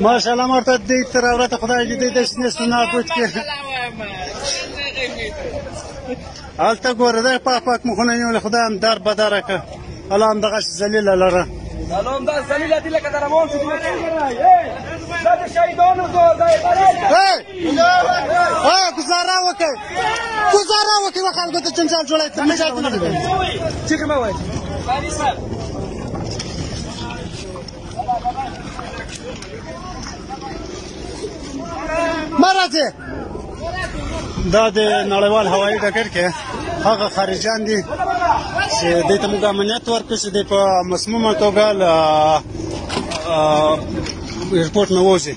ماشاءالله مرته دې تر ورته خدای دې دې شنه سنا پوت کې هلته ګوره دا پاک پاک مخونه نیول خدای هم در بدر که الله هم دغه ذلیل لره الله هم دا ذلیل دې لکه در مو شو دا شهیدانو دوه ځای ها گزاره وکړه گزارا وکړي و خلکو ته چنجال جوړوي ته مجال ته نه کوي چې کومه وایي قاضي صاحب مرزه دا د نړیوال هوایي ډګر کې هغه خارجان دي چې دوی ته موږ امنیت ورکړو چې دوی په مسمومه توګه له ایرپورټ نه ووځي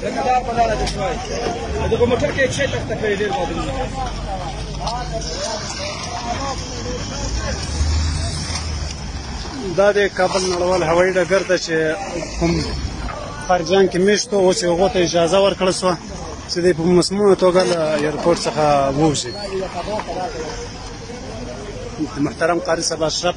څنګه په لاره کې شوای دغه موټر کې چې تخته کړی ډیر بدلونه دا د کابل نړیوال هوایي ډګر ته چې کوم خارجان کې میشتو او چې هغه ته اجازه ورکړل شو چې د په مسمومه توګه له ایرپورټ څخه ووځي محترم قاری صاحب اشرف